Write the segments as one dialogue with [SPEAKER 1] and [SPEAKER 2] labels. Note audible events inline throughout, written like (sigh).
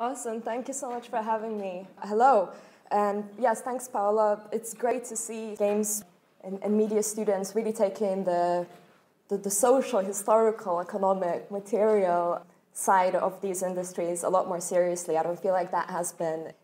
[SPEAKER 1] Awesome. Thank you so much for having me. Hello. And yes, thanks, Paola. It's great to see games and, and media students really taking the, the, the social, historical, economic, material side of these industries a lot more seriously. I don't feel like that has been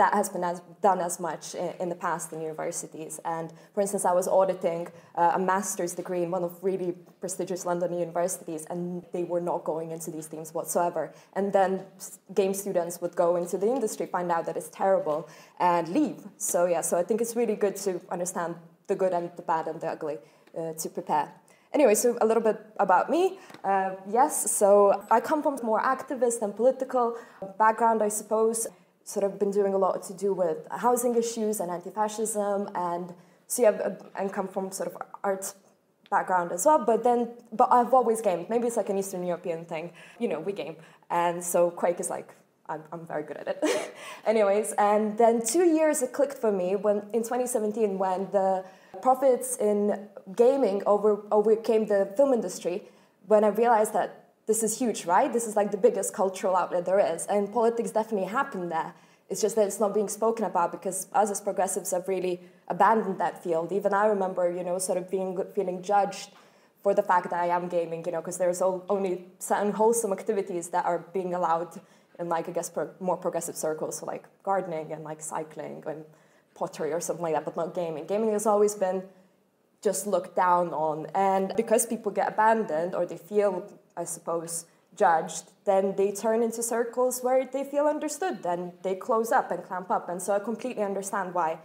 [SPEAKER 1] that has been as, done as much in, in, the past in universities. And for instance, I was auditing uh, a master's degree in one of really prestigious London universities, and they were not going into these themes whatsoever. And then game students would go into the industry, find out that it's terrible, and leave. So yeah, so I think it's really good to understand the good and the bad and the ugly uh, to prepare. Anyway, so a little bit about me. Uh, yes, so I come from more activist and political background, I suppose sort of been doing a lot to do with housing issues and anti-fascism, and so yeah, and come from sort of art background as well. But then, but I've always gamed. Maybe it's like an Eastern European thing. You know, we game, and so Quake is like I'm, I'm very good at it. (laughs) Anyways, and then two years it clicked for me when in 2017 when the profits in gaming over overcame the film industry. When I realized that this is huge, right? This is like the biggest cultural outlet there is. And politics definitely happened there. It's just that it's not being spoken about because us as progressives have really abandoned that field. Even I remember, you know, sort of being feeling judged for the fact that I am gaming, you know, because there's only certain wholesome activities that are being allowed in, like, I guess, pro- more progressive circles, so like gardening and like cycling and pottery or something like that, but not gaming. Gaming has always been just looked down on. And because people get abandoned or they feel I suppose, judged, then they turn into circles where they feel understood, then they close up and clamp up. And so I completely understand why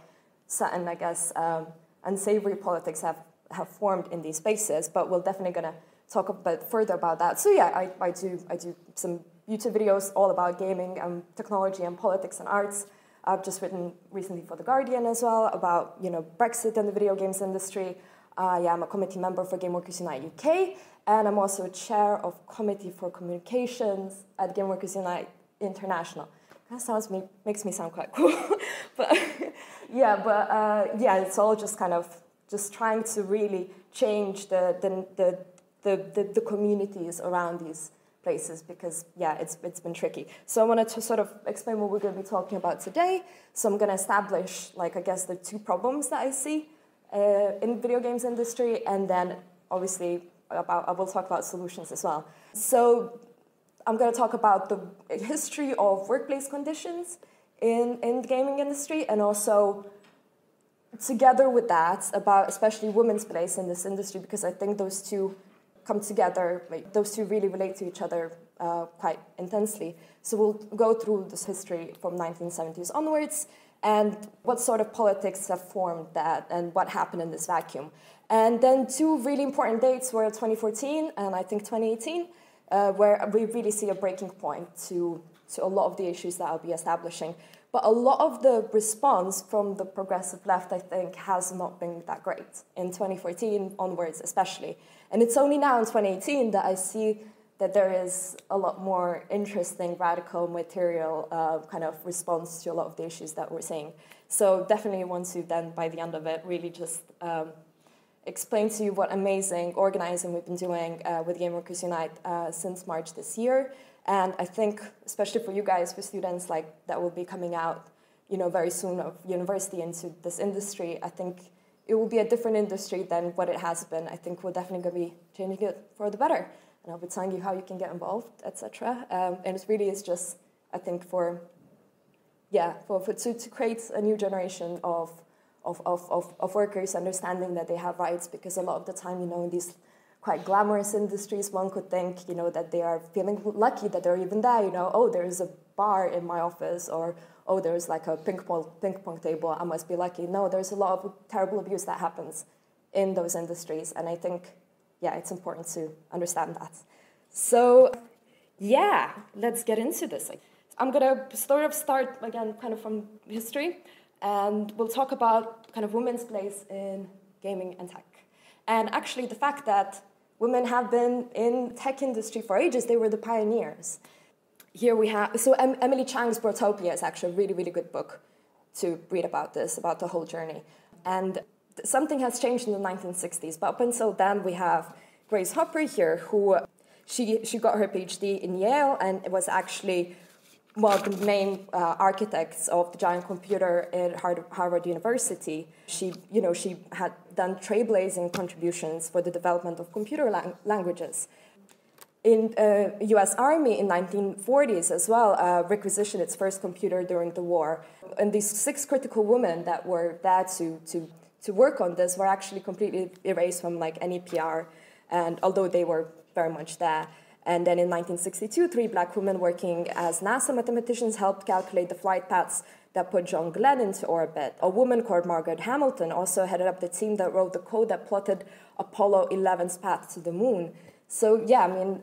[SPEAKER 1] certain, I guess, um, unsavory politics have, have formed in these spaces, but we're definitely going to talk a bit further about that. So yeah, I, I, do, I do some YouTube videos all about gaming and technology and politics and arts. I've just written recently for The Guardian as well about you know Brexit and the video games industry. I am a committee member for Game Workers Unite UK, and I'm also chair of Committee for Communications at Game Workers Unite International. That sounds me, makes me sound quite cool, (laughs) but (laughs) yeah, but uh, yeah, it's all just kind of just trying to really change the the, the the, the, the communities around these places because yeah it's, it's been tricky so i wanted to sort of explain what we're going to be talking about today so i'm going to establish like i guess the two problems that i see uh, in video games industry, and then obviously about, I will talk about solutions as well. So I'm going to talk about the history of workplace conditions in, in the gaming industry, and also together with that about especially women's place in this industry because I think those two come together. Those two really relate to each other uh, quite intensely. So we'll go through this history from 1970s onwards and what sort of politics have formed that and what happened in this vacuum. And then two really important dates were 2014 and I think 2018, uh, where we really see a breaking point to, to a lot of the issues that I'll be establishing. But a lot of the response from the progressive left, I think, has not been that great in 2014 onwards, especially. And it's only now in 2018 that I see that there is a lot more interesting, radical, material uh, kind of response to a lot of the issues that we're seeing. So definitely want to then, by the end of it, really just um, explain to you what amazing organizing we've been doing uh, with Game Workers Unite uh, since March this year. And I think, especially for you guys, for students like that will be coming out, you know, very soon of university into this industry, I think it will be a different industry than what it has been. I think we're definitely going to be changing it for the better and I'll be telling you how you can get involved, etc. Um, and it really is just, I think, for yeah, for, for to, to create a new generation of, of, of, of, of workers understanding that they have rights because a lot of the time, you know, in these quite glamorous industries, one could think, you know, that they are feeling lucky that they're even there, you know, oh, there's a bar in my office or oh, there's like a ping pong, ping pong table, I must be lucky. No, there's a lot of terrible abuse that happens in those industries. And I think yeah, it's important to understand that. So, yeah, let's get into this. I'm gonna sort of start again, kind of from history, and we'll talk about kind of women's place in gaming and tech. And actually, the fact that women have been in tech industry for ages, they were the pioneers. Here we have, so Emily Chang's Brotopia is actually a really, really good book to read about this, about the whole journey. And something has changed in the 1960s, but up until then, we have Grace Hopper here, who she, she got her PhD in Yale and it was actually of the main uh, architects of the giant computer at Harvard University. She, you know, she had done trailblazing contributions for the development of computer lang- languages. In uh, U.S. Army in 1940s as well, uh, requisitioned its first computer during the war. And these six critical women that were there to, to, to work on this were actually completely erased from like any PR. And although they were very much there, and then in 1962, three black women working as NASA mathematicians helped calculate the flight paths that put John Glenn into orbit. A woman called Margaret Hamilton also headed up the team that wrote the code that plotted Apollo 11's path to the moon. So, yeah, I mean,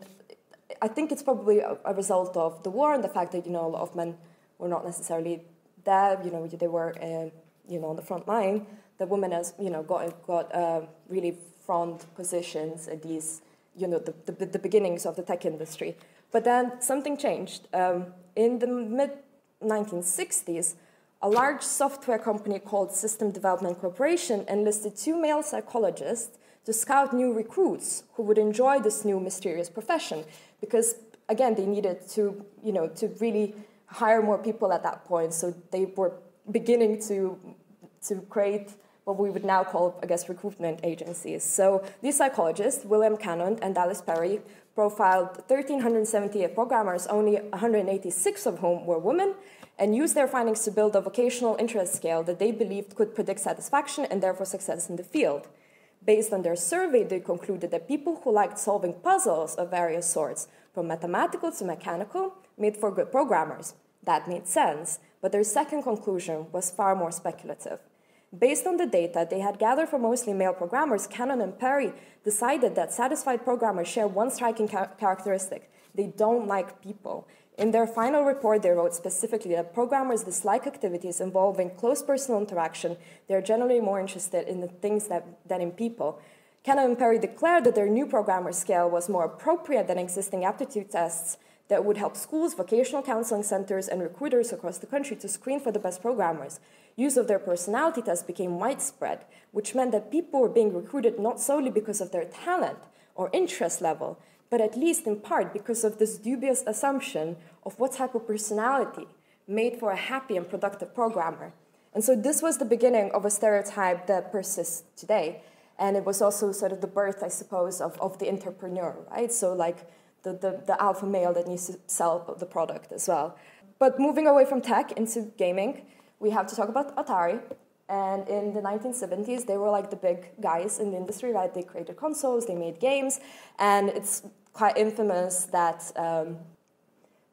[SPEAKER 1] I think it's probably a, a result of the war and the fact that, you know, a lot of men were not necessarily there, you know, they were, uh, you know, on the front line. The women has, you know, got, got uh, really front positions at these you know, the, the, the, beginnings of the tech industry. But then something changed. Um, in the mid 1960s, a large software company called System Development Corporation enlisted two male psychologists to scout new recruits who would enjoy this new mysterious profession because again they needed to you know to really hire more people at that point so they were beginning to to create what we would now call, I guess, recruitment agencies. So these psychologists, William Cannon and Dallas Perry, profiled 1,378 programmers, only 186 of whom were women, and used their findings to build a vocational interest scale that they believed could predict satisfaction and therefore success in the field. Based on their survey, they concluded that people who liked solving puzzles of various sorts, from mathematical to mechanical, made for good programmers. That made sense, but their second conclusion was far more speculative. Based on the data they had gathered from mostly male programmers, Cannon and Perry decided that satisfied programmers share one striking characteristic they don't like people. In their final report, they wrote specifically that programmers dislike activities involving close personal interaction. They're generally more interested in the things that, than in people. Cannon and Perry declared that their new programmer scale was more appropriate than existing aptitude tests that would help schools, vocational counseling centers, and recruiters across the country to screen for the best programmers use of their personality tests became widespread, which meant that people were being recruited not solely because of their talent or interest level, but at least in part because of this dubious assumption of what type of personality made for a happy and productive programmer. And so this was the beginning of a stereotype that persists today. And it was also sort of the birth, I suppose, of, of the entrepreneur, right? So, like the, the, the alpha male that needs to sell the product as well. But moving away from tech into gaming, we have to talk about Atari. And in the 1970s, they were like the big guys in the industry, right? They created consoles, they made games, and it's quite infamous that um,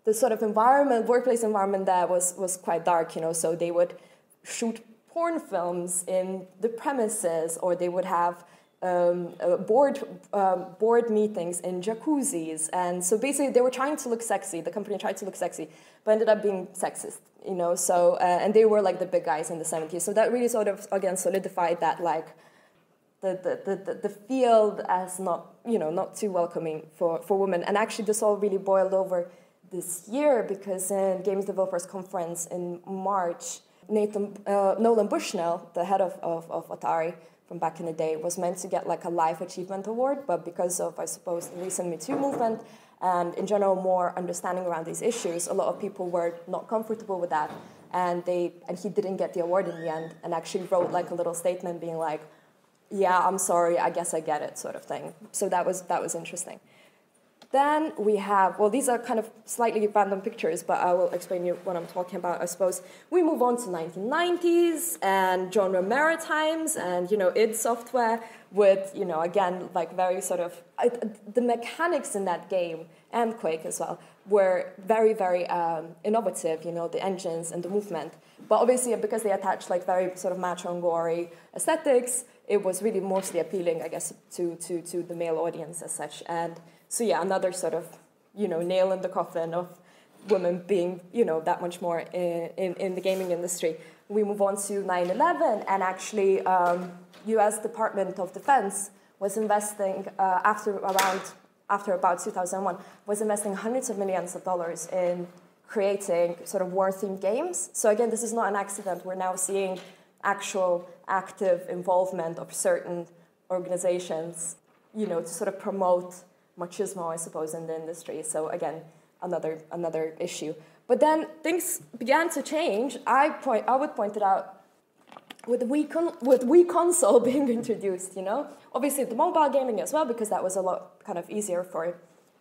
[SPEAKER 1] the sort of environment, workplace environment there was, was quite dark, you know, so they would shoot porn films in the premises, or they would have um, uh, board um, board meetings in jacuzzis, and so basically they were trying to look sexy. The company tried to look sexy, but ended up being sexist. You know, so uh, and they were like the big guys in the '70s. So that really sort of again solidified that like the, the, the, the field as not you know not too welcoming for, for women. And actually, this all really boiled over this year because in Games Developers Conference in March, Nathan uh, Nolan Bushnell, the head of, of, of Atari, from back in the day was meant to get like a life achievement award, but because of, I suppose, the recent Me Too movement and in general more understanding around these issues, a lot of people were not comfortable with that. And they and he didn't get the award in the end and actually wrote like a little statement being like, Yeah, I'm sorry, I guess I get it, sort of thing. So that was that was interesting. Then we have, well, these are kind of slightly random pictures, but I will explain you what I'm talking about, I suppose. We move on to 1990s and genre maritimes and, you know, id Software with, you know, again, like very sort of, the mechanics in that game and Quake as well were very, very um, innovative, you know, the engines and the movement. But obviously, because they attached like very sort of macho and gory aesthetics, it was really mostly appealing, I guess, to, to, to the male audience as such. And so yeah, another sort of you know nail in the coffin of women being you know that much more in, in, in the gaming industry. We move on to 9/11, and actually, um, U.S. Department of Defense was investing uh, after around after about 2001 was investing hundreds of millions of dollars in creating sort of war-themed games. So again, this is not an accident. We're now seeing actual active involvement of certain organizations, you know, to sort of promote machismo, I suppose, in the industry. So again, another another issue. But then things began to change. I, point, I would point it out with Wii, with Wii console (laughs) being introduced, you know? Obviously the mobile gaming as well, because that was a lot kind of easier for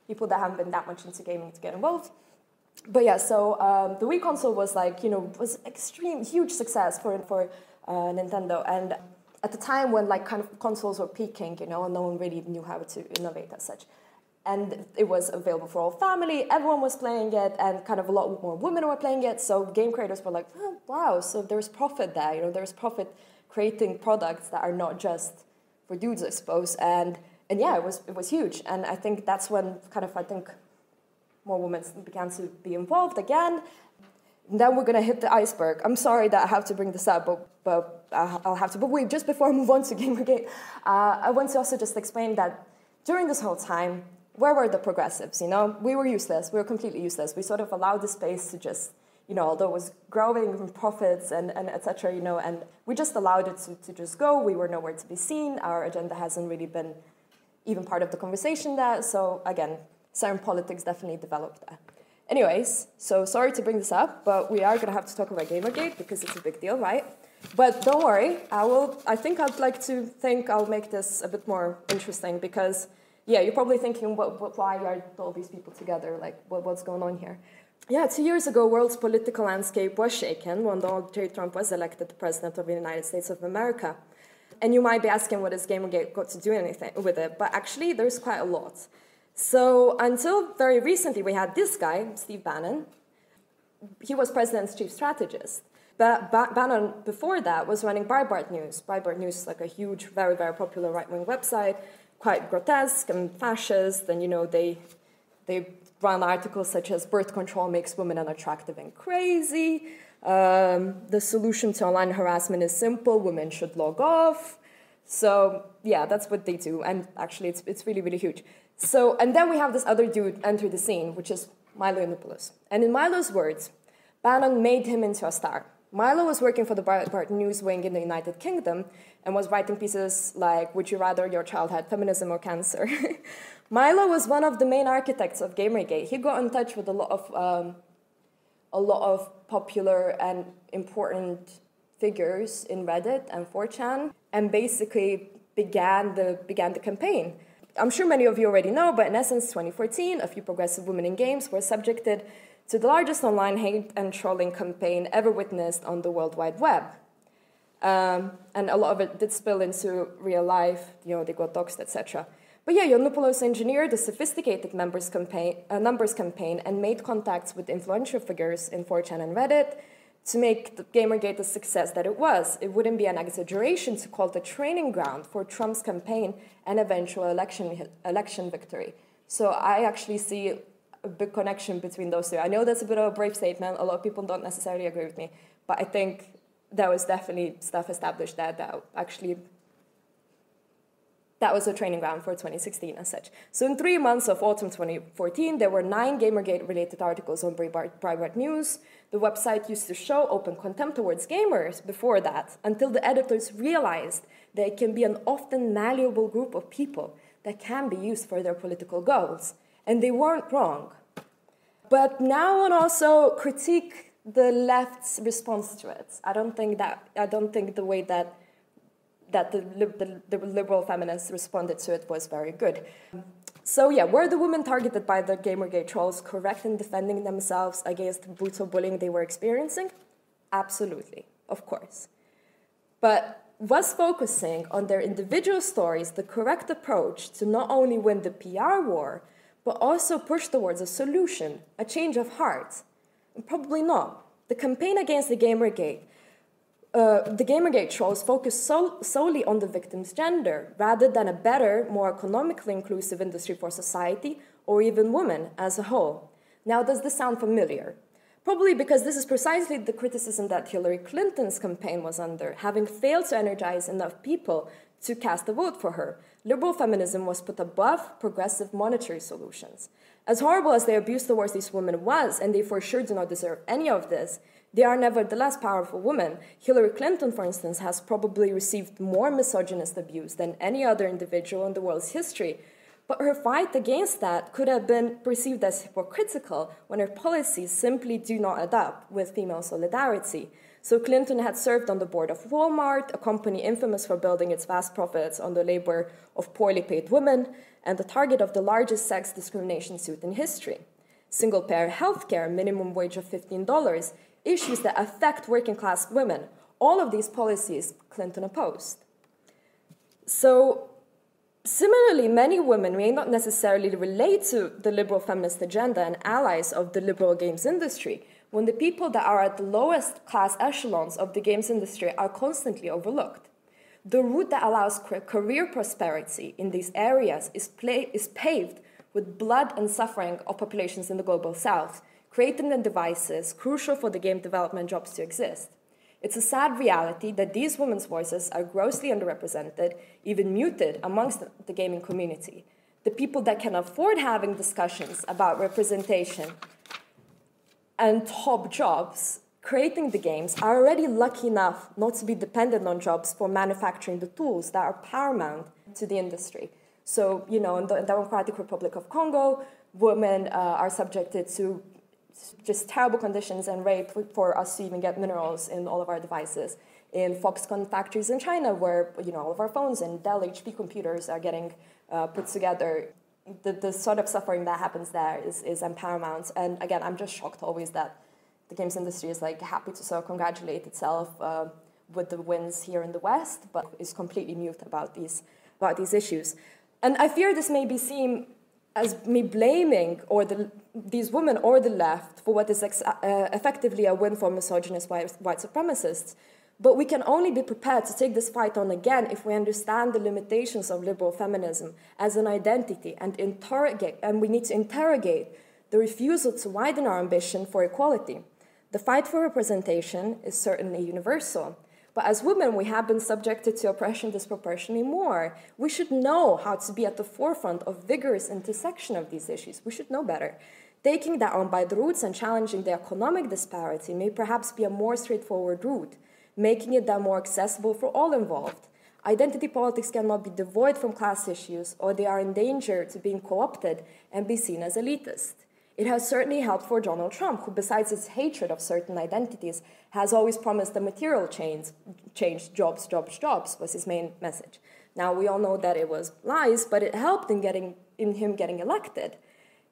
[SPEAKER 1] people that haven't been that much into gaming to get involved. But yeah, so um, the Wii console was like, you know, was extreme, huge success for, for uh, Nintendo. And at the time when like kind of consoles were peaking, you know, and no one really knew how to innovate as such. And it was available for all family, everyone was playing it, and kind of a lot more women were playing it. So game creators were like, oh, wow, so there's profit there, you know, there's profit creating products that are not just for dudes, I suppose. And and yeah, it was it was huge. And I think that's when kind of I think more women began to be involved again. And then we're gonna hit the iceberg. I'm sorry that I have to bring this up, but but I'll have to. But wait, just before I move on to (laughs) Gamergate, uh, I want to also just explain that during this whole time, where were the progressives? You know, we were useless. We were completely useless. We sort of allowed the space to just, you know, although it was growing in profits and, and etc. You know, and we just allowed it to, to just go. We were nowhere to be seen. Our agenda hasn't really been even part of the conversation there. So again, certain politics definitely developed there. Anyways, so sorry to bring this up, but we are going to have to talk about Gamergate because it's a big deal, right? But don't worry, I will. I think I'd like to think I'll make this a bit more interesting because, yeah, you're probably thinking, what, what, why are all these people together? Like, what, what's going on here? Yeah, two years ago, world's political landscape was shaken when Donald J. Trump was elected president of the United States of America. And you might be asking, what does Gamergate got to do anything with it? But actually, there's quite a lot. So until very recently, we had this guy, Steve Bannon. He was president's chief strategist. But Bannon, before that, was running Breitbart News. Breitbart News is like a huge, very, very popular right-wing website, quite grotesque and fascist. And, you know, they, they run articles such as birth control makes women unattractive and crazy. Um, the solution to online harassment is simple women should log off. So, yeah, that's what they do. And actually, it's, it's really, really huge. So, and then we have this other dude enter the scene, which is Milo Yiannopoulos. And in Milo's words, Bannon made him into a star. Milo was working for the Breitbart News wing in the United Kingdom and was writing pieces like Would You Rather Your Child Had Feminism or Cancer? (laughs) Milo was one of the main architects of Gamergate. He got in touch with a lot of, um, a lot of popular and important figures in Reddit and 4chan and basically began the, began the campaign. I'm sure many of you already know, but in essence, 2014, a few progressive women in games were subjected to the largest online hate and trolling campaign ever witnessed on the World Wide Web. Um, and a lot of it did spill into real life, you know, they got doxxed, etc. But yeah, Yiannopoulos engineered a sophisticated members campaign, numbers campaign and made contacts with influential figures in 4chan and Reddit to make the Gamergate the success that it was. It wouldn't be an exaggeration to call it a training ground for Trump's campaign and eventual election, election victory. So I actually see a big connection between those two. I know that's a bit of a brave statement. A lot of people don't necessarily agree with me, but I think there was definitely stuff established there that actually that was a training ground for 2016 and such. So in three months of autumn 2014, there were nine Gamergate-related articles on Breitbart News. The website used to show open contempt towards gamers before that, until the editors realized that it can be an often malleable group of people that can be used for their political goals and they weren't wrong. But now on also critique the left's response to it. I don't think that I don't think the way that that the, the, the liberal feminists responded to it was very good. So yeah, were the women targeted by the Gamergate trolls correct in defending themselves against the brutal bullying they were experiencing? Absolutely, of course. But was focusing on their individual stories the correct approach to not only win the PR war, but also push towards a solution, a change of heart? Probably not. The campaign against the Gamergate, uh, the Gamergate trolls focused so, solely on the victim's gender, rather than a better, more economically inclusive industry for society or even women as a whole. Now, does this sound familiar? Probably because this is precisely the criticism that Hillary Clinton's campaign was under, having failed to energize enough people to cast a vote for her, liberal feminism was put above progressive monetary solutions. As horrible as the abuse towards these women was, and they for sure do not deserve any of this, they are nevertheless powerful women. Hillary Clinton, for instance, has probably received more misogynist abuse than any other individual in the world's history. But her fight against that could have been perceived as hypocritical when her policies simply do not adapt with female solidarity. So Clinton had served on the board of Walmart, a company infamous for building its vast profits on the labor of poorly paid women, and the target of the largest sex discrimination suit in history. Single payer healthcare, minimum wage of $15, issues that affect working class women. All of these policies Clinton opposed. So, similarly, many women may not necessarily relate to the liberal feminist agenda and allies of the liberal games industry, when the people that are at the lowest class echelons of the games industry are constantly overlooked. The route that allows career prosperity in these areas is, play, is paved with blood and suffering of populations in the global south, creating the devices crucial for the game development jobs to exist. It's a sad reality that these women's voices are grossly underrepresented, even muted amongst the gaming community. The people that can afford having discussions about representation and top jobs creating the games are already lucky enough not to be dependent on jobs for manufacturing the tools that are paramount to the industry. So, you know, in the Democratic Republic of Congo, women uh, are subjected to just terrible conditions and rape for us to even get minerals in all of our devices. In Foxconn factories in China, where you know all of our phones and Dell HP computers are getting uh, put together, the, the sort of suffering that happens there is, is paramount. And again, I'm just shocked always that the games industry is like happy to sort of congratulate itself uh, with the wins here in the West, but is completely mute about these about these issues. And I fear this may be seen as me blaming or the, these women or the left for what is uh, effectively a win for misogynist white, white supremacists. But we can only be prepared to take this fight on again if we understand the limitations of liberal feminism as an identity and interrogate, and we need to interrogate the refusal to widen our ambition for equality. The fight for representation is certainly universal. But as women, we have been subjected to oppression disproportionately more. We should know how to be at the forefront of vigorous intersection of these issues. We should know better. Taking that on by the roots and challenging the economic disparity may perhaps be a more straightforward route, making it then more accessible for all involved. Identity politics cannot be devoid from class issues, or they are in danger to being co opted and be seen as elitist. It has certainly helped for Donald Trump, who, besides his hatred of certain identities, has always promised a material change, change jobs, jobs, jobs, was his main message. Now, we all know that it was lies, but it helped in, getting, in him getting elected.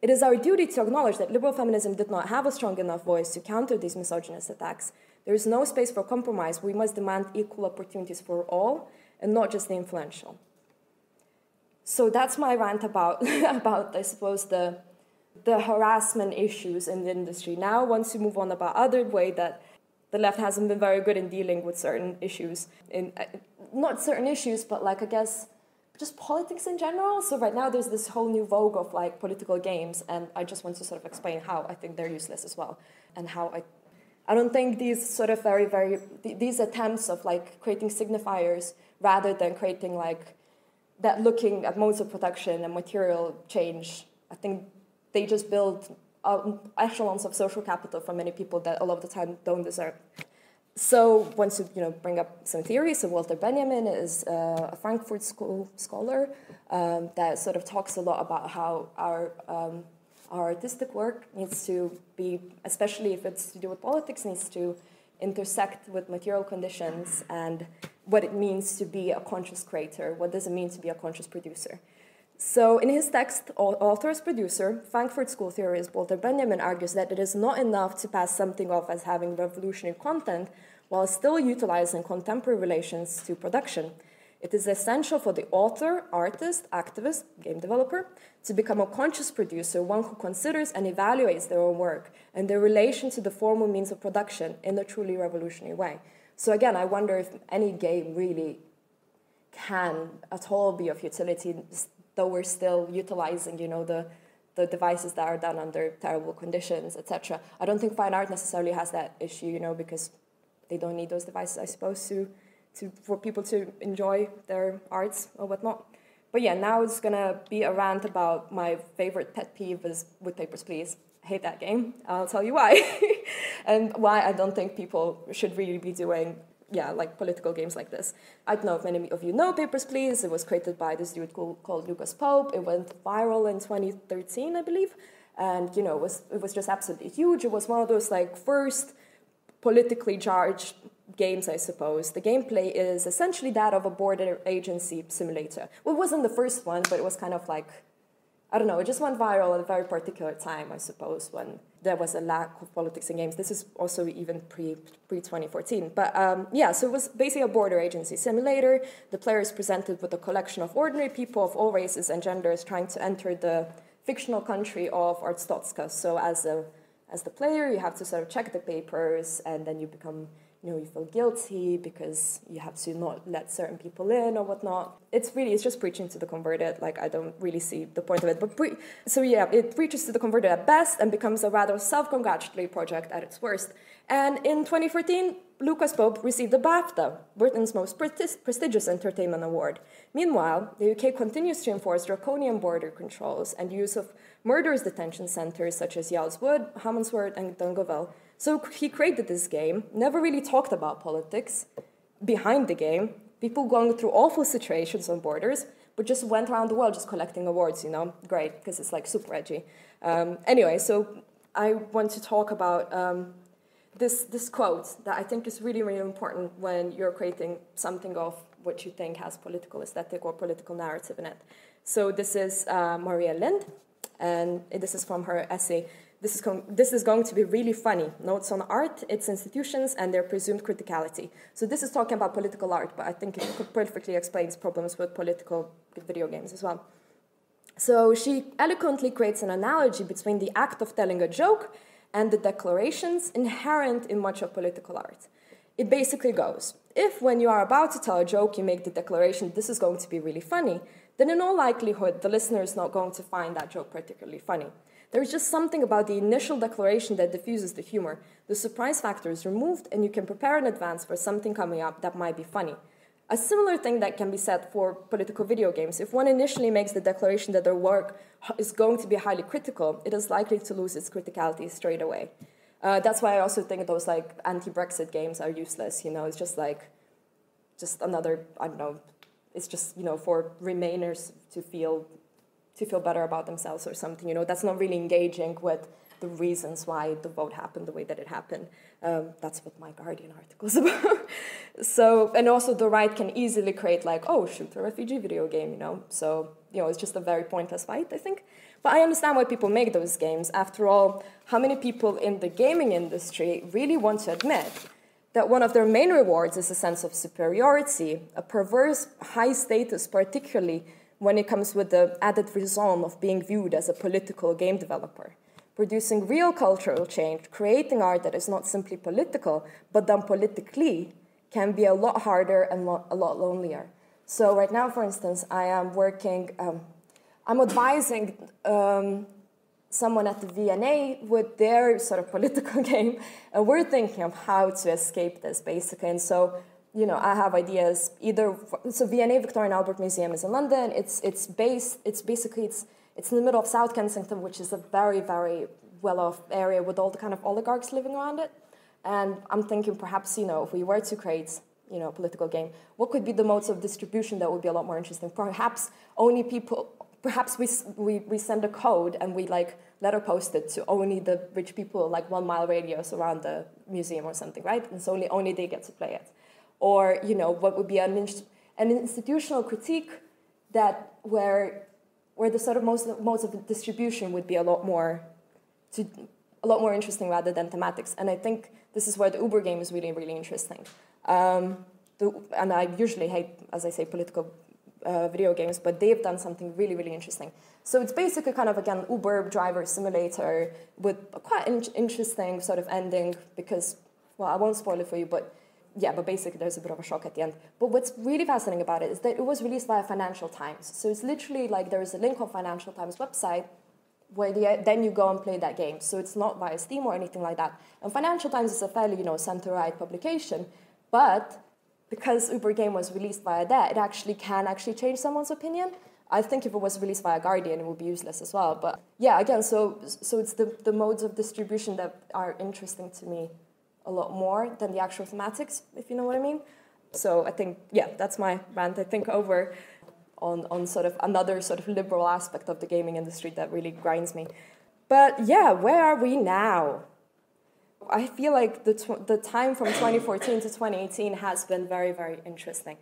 [SPEAKER 1] It is our duty to acknowledge that liberal feminism did not have a strong enough voice to counter these misogynist attacks. There is no space for compromise. We must demand equal opportunities for all and not just the influential. So that's my rant about, (laughs) about I suppose, the the harassment issues in the industry. Now, once you move on about other way that the left hasn't been very good in dealing with certain issues, in uh, not certain issues, but like I guess just politics in general. So right now there's this whole new vogue of like political games, and I just want to sort of explain how I think they're useless as well, and how I. I don't think these sort of very, very, these attempts of like creating signifiers rather than creating like that looking at modes of production and material change, I think they just build um, echelons of social capital for many people that a lot of the time don't deserve. So, once you, you know, bring up some theories, so Walter Benjamin is uh, a Frankfurt School scholar um, that sort of talks a lot about how our, um, our artistic work needs to be, especially if it's to do with politics, needs to intersect with material conditions and what it means to be a conscious creator. What does it mean to be a conscious producer? So, in his text, author's producer, Frankfurt School theorist Walter Benjamin argues that it is not enough to pass something off as having revolutionary content while still utilizing contemporary relations to production. It is essential for the author, artist, activist, game developer to become a conscious producer, one who considers and evaluates their own work and their relation to the formal means of production in a truly revolutionary way. So, again, I wonder if any game really can at all be of utility though we're still utilizing, you know, the the devices that are done under terrible conditions, etc. I don't think fine art necessarily has that issue, you know, because they don't need those devices, I suppose, to, to for people to enjoy their arts or whatnot. But yeah, now it's gonna be a rant about my favorite pet peeve is with Papers, Please. I hate that game. I'll tell you why, (laughs) and why I don't think people should really be doing yeah, like political games like this. I don't know if many of you know Papers, Please. It was created by this dude called Lucas Pope. It went viral in 2013, I believe. And, you know, it was, it was just absolutely huge. It was one of those, like, first politically charged games, I suppose. The gameplay is essentially that of a border agency simulator. Well, it wasn't the first one, but it was kind of like I don't know, it just went viral at a very particular time, I suppose, when there was a lack of politics in games. This is also even pre pre 2014. But um, yeah, so it was basically a border agency simulator. The player is presented with a collection of ordinary people of all races and genders trying to enter the fictional country of Arstotzka. So as a as the player, you have to sort of check the papers, and then you become you know you feel guilty because you have to not let certain people in or whatnot. It's really it's just preaching to the converted. Like i don't really see the point of it. But pre- so yeah it preaches to the converted at best and becomes a rather self-congratulatory project at its worst. And in 2014 lucas pope received the bafta britain's most prestigious entertainment award. Meanwhile the uk continues to enforce draconian border controls and use of murderous detention centers such as Yarl's Wood, Harmondsworth, and Dungavel so he created this game, never really talked about politics behind the game, people going through awful situations on borders, but just went around the world just collecting awards, you know? Great, because it's like super edgy. Um, anyway, so I want to talk about um, this, this quote that I think is really, really important when you're creating something of what you think has political aesthetic or political narrative in it. So this is uh, Maria Lind, and this is from her essay this is, this is going to be really funny. Notes on art, its institutions, and their presumed criticality. So this is talking about political art, but I think it perfectly explains problems with political video games as well. So she eloquently creates an analogy between the act of telling a joke and the declarations inherent in much of political art. It basically goes if, when you are about to tell a joke, you make the declaration, this is going to be really funny, then in all likelihood, the listener is not going to find that joke particularly funny. There's just something about the initial declaration that diffuses the humor. The surprise factor is removed, and you can prepare in advance for something coming up that might be funny. A similar thing that can be said for political video games. If one initially makes the declaration that their work is going to be highly critical, it is likely to lose its criticality straight away. Uh, that's why I also think those like anti-Brexit games are useless. You know, it's just like, just another I don't know. It's just you know for Remainers to feel to feel better about themselves or something. You know, that's not really engaging with the reasons why the vote happened the way that it happened. Um, that's what my Guardian article is (laughs) about. so, and also the right can easily create like, oh, shoot a refugee video game, you know. So, you know, it's just a very pointless fight, I think. But I understand why people make those games. After all, how many people in the gaming industry really want to admit that one of their main rewards is a sense of superiority, a perverse high status, particularly when it comes with the added reason of being viewed as a political game developer. Producing real cultural change, creating art that is not simply political, but done politically, can be a lot harder and a lot lonelier. So, right now, for instance, I am working, um, I'm advising um, someone at the V&A with their sort of political (laughs) game, and we're thinking of how to escape this basically. And so, you know, I have ideas either. So V&A Victoria and Albert Museum is in London. It's it's based. It's basically it's it's in the middle of South Kensington, which is a very very well-off area with all the kind of oligarchs living around it. And I'm thinking perhaps you know if we were to create you know a political game, what could be the modes of distribution that would be a lot more interesting? Perhaps only people. Perhaps we we we send a code and we like letter post it to only the rich people like one mile radius around the museum or something, right? And so only only they get to play it or you know what would be an, an institutional critique that where where the sort of modes, modes of distribution would be a lot more to, a lot more interesting rather than thematics. And I think this is where the Uber game is really really interesting. Um, the, and I usually hate, as I say, political uh, video games, but they've done something really, really interesting. So it's basically kind of again Uber driver simulator with a quite in- interesting sort of ending because, well, I won't spoil it for you, but yeah, but basically there's a bit of a shock at the end. But what's really fascinating about it is that it was released via Financial Times. So it's literally like there is a link on Financial Times website where the, then you go and play that game. So it's not via Steam or anything like that. And Financial Times is a fairly, you know, center-right publication, but because Uber Game was released via that, it actually can actually change someone's opinion. I think if it was released via Guardian, it would be useless as well. But yeah, again, so so it's the, the modes of distribution that are interesting to me a lot more than the actual thematics, if you know what I mean. So I think, yeah, that's my rant. I think over on, on sort of another sort of liberal aspect of the gaming industry that really grinds me. But yeah, where are we now? I feel like the, tw- the time from 2014 to 2018 has been very, very interesting.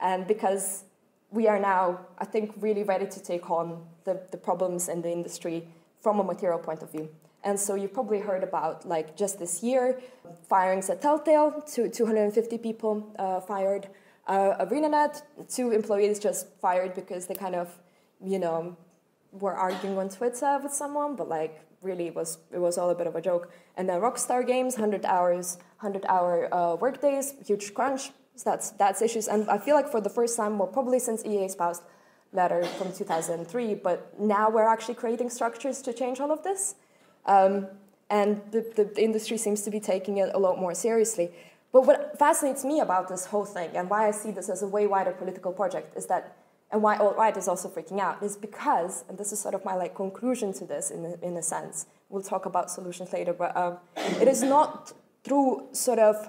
[SPEAKER 1] And because we are now, I think, really ready to take on the, the problems in the industry from a material point of view. And so you've probably heard about, like, just this year, firings at Telltale, two, 250 people uh, fired. Uh, ArenaNet, two employees just fired because they kind of, you know, were arguing on Twitter with someone, but like really it was it was all a bit of a joke. And then Rockstar Games, 100 hours, 100 hour uh, work days, huge crunch. So that's that's issues. And I feel like for the first time, well, probably since EA Spouse letter from 2003, but now we're actually creating structures to change all of this. Um, and the, the, the, industry seems to be taking it a lot more seriously. But what fascinates me about this whole thing and why I see this as a way wider political project is that, and why alt-right is also freaking out, is because, and this is sort of my like conclusion to this in a, in a sense, we'll talk about solutions later, but um, it is not through sort of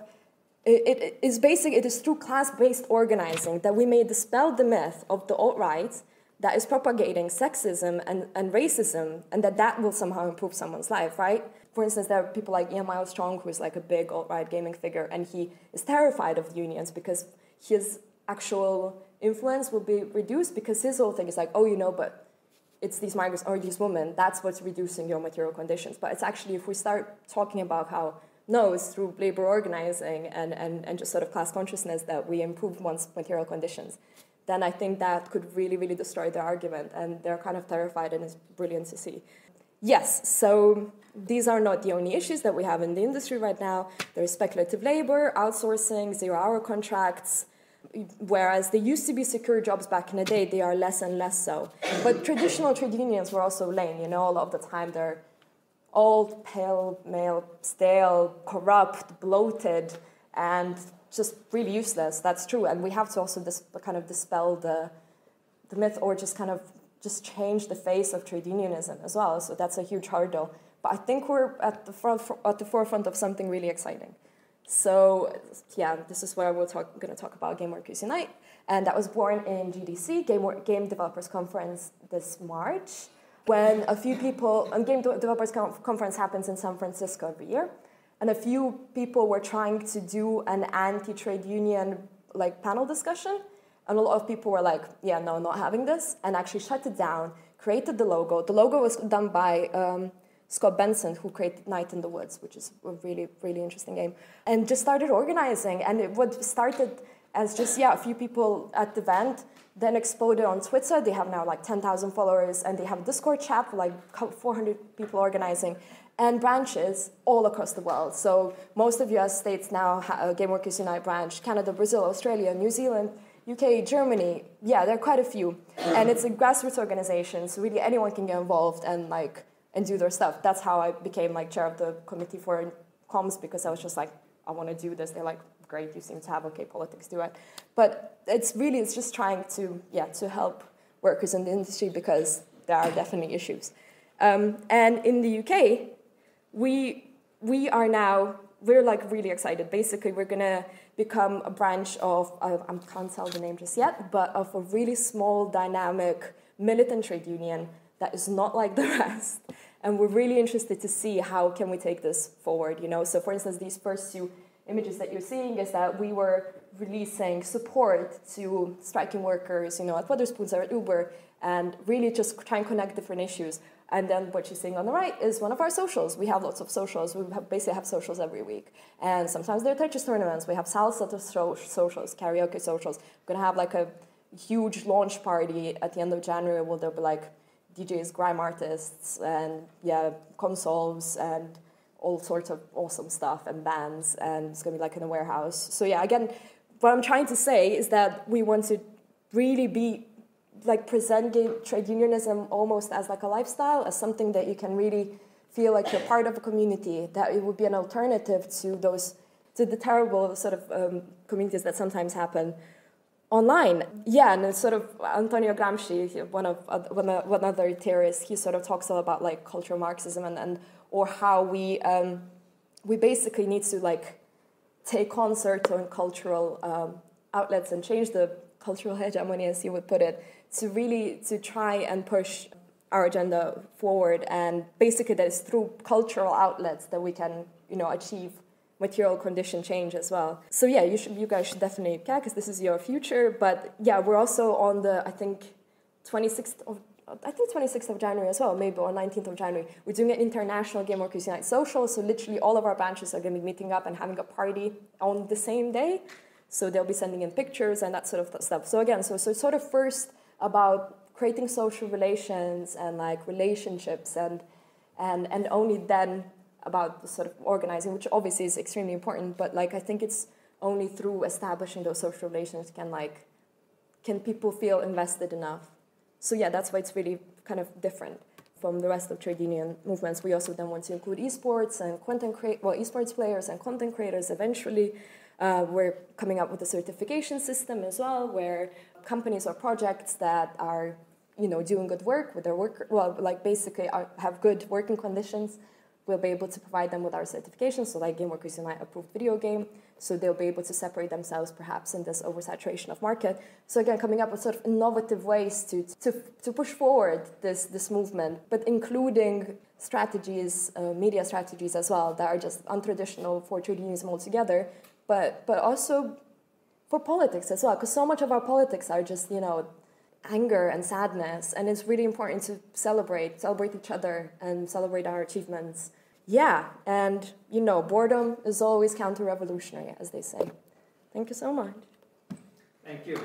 [SPEAKER 1] it, it is basic, it is through class-based organizing that we may dispel the myth of the alt-right that is propagating sexism and, and racism and that that will somehow improve someone's life, right? For instance, there are people like Ian Miles Strong, who is like a big alt-right gaming figure, and he is terrified of unions because his actual influence will be reduced because his whole thing is like, oh, you know, but it's these migrants or these women, that's what's reducing your material conditions. But it's actually, if we start talking about how no, it's through labor organizing and, and, and just sort of class consciousness that we improve one's material conditions, then I think that could really, really destroy their argument. And they're kind of terrified, and it's brilliant to see. Yes, so these are not the only issues that we have in the industry right now. There's speculative labor, outsourcing, zero hour contracts. Whereas they used to be secure jobs back in the day, they are less and less so. But traditional trade unions were also lame, you know, a lot of the time they're old, pale, male, stale, corrupt, bloated, and just really useless. That's true. And we have to also dis- kind of dispel the, the myth or just kind of just change the face of trade unionism as well. So that's a huge hurdle. But I think we're at the, front, at the forefront of something really exciting. So yeah, this is where we're talk, going to talk about Game Workers Unite. And that was born in GDC, Game, Game Developers Conference this March, when a few people, a Game Developers Conference happens in San Francisco every year, and a few people were trying to do an anti-trade union like panel discussion, and a lot of people were like, yeah, no, not having this, and actually shut it down, created the logo. The logo was done by um, Scott Benson, who created Night in the Woods, which is a really, really interesting game, and just started organizing. And it what started as just, yeah, a few people at the event, then exploded on Twitter. They have now like 10,000 followers, and they have a Discord chat like 400 people organizing, and branches all across the world. So most of US states now have a Game Workers Unite branch Canada, Brazil, Australia, New Zealand. UK, Germany, yeah, there are quite a few. And it's a grassroots organization, so really anyone can get involved and like and do their stuff. That's how I became like chair of the committee for comms because I was just like, I want to do this. They're like, great, you seem to have okay politics, do it. But it's really it's just trying to yeah to help workers in the industry because there are definitely issues. Um, and in the UK, we we are now we're like really excited. Basically, we're gonna become a branch of I, I can't tell the name just yet, but of a really small, dynamic militant trade union that is not like the (laughs) rest. And we're really interested to see how can we take this forward you know? So for instance these first two images that you're seeing is that we were releasing support to striking workers you know at Wetherspoons or at uber and really just try and connect different issues and then what you're seeing on the right is one of our socials. We have lots of socials. We have basically have socials every week. And sometimes they're Tetris tournaments. We have salsa socials, karaoke socials. We're going to have like a huge launch party at the end of January where there'll be like DJs, grime artists, and yeah, consoles and all sorts of awesome stuff and bands, and it's gonna be like in a warehouse. So yeah, again, what I'm trying to say is that we want to really be like present trade unionism almost as like a lifestyle, as something that you can really feel like you're part of a community, that it would be an alternative to those to the terrible sort of um, communities that sometimes happen online. Yeah, and sort of Antonio Gramsci, one of one, one other theorist, he sort of talks about like cultural Marxism and, and or how we um, we basically need to like take on certain cultural um, outlets and change the cultural (laughs) hegemony, as you would put it, to really to try and push our agenda forward. And basically, that is through cultural outlets that we can, you know, achieve material condition change as well. So yeah, you should, you guys should definitely yeah, because this is your future. But yeah, we're also on the I think 26th of I think 26th of January as well, maybe or 19th of January. We're doing an international Game Workers Unite social. So literally all of our branches are going to be meeting up and having a party on the same day. So they'll be sending in pictures and that sort of stuff. So again, so so sort of first about creating social relations and like relationships and and and only then about the sort of organizing, which obviously is extremely important. But like I think it's only through establishing those social relations can like can people feel invested enough so yeah, that's why it's really kind of different from the rest of trade union movements. We also then want to include esports and content create well esports players and content creators eventually. Uh, we're coming up with a certification system as well, where companies or projects that are you know doing good work with their work well like basically are, have good working conditions we'll be able to provide them with our certifications so like game workers unite approved video game so they'll be able to separate themselves perhaps in this oversaturation of market. So again, coming up with sort of innovative ways to, to, to push forward this, this movement, but including strategies, uh, media strategies as well, that are just untraditional for trade unionism altogether, but, but also for politics as well, because so much of our politics are just, you know, anger and sadness, and it's really important to celebrate, celebrate each other and celebrate our achievements yeah, and you know, boredom is always counter revolutionary, as they say. Thank you so much.
[SPEAKER 2] Thank you.